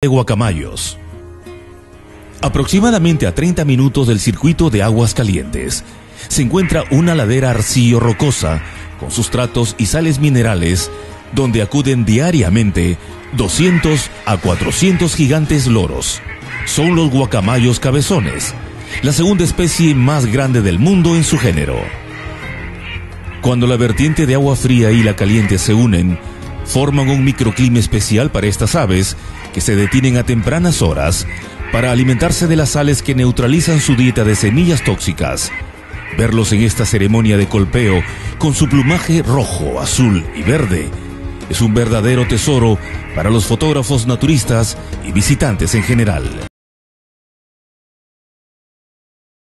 de Guacamayos. Aproximadamente a 30 minutos del circuito de aguas calientes, se encuentra una ladera arcillo rocosa con sustratos y sales minerales donde acuden diariamente 200 a 400 gigantes loros. Son los guacamayos cabezones, la segunda especie más grande del mundo en su género. Cuando la vertiente de agua fría y la caliente se unen, forman un microclima especial para estas aves que se detienen a tempranas horas para alimentarse de las sales que neutralizan su dieta de semillas tóxicas. Verlos en esta ceremonia de colpeo con su plumaje rojo, azul y verde es un verdadero tesoro para los fotógrafos naturistas y visitantes en general.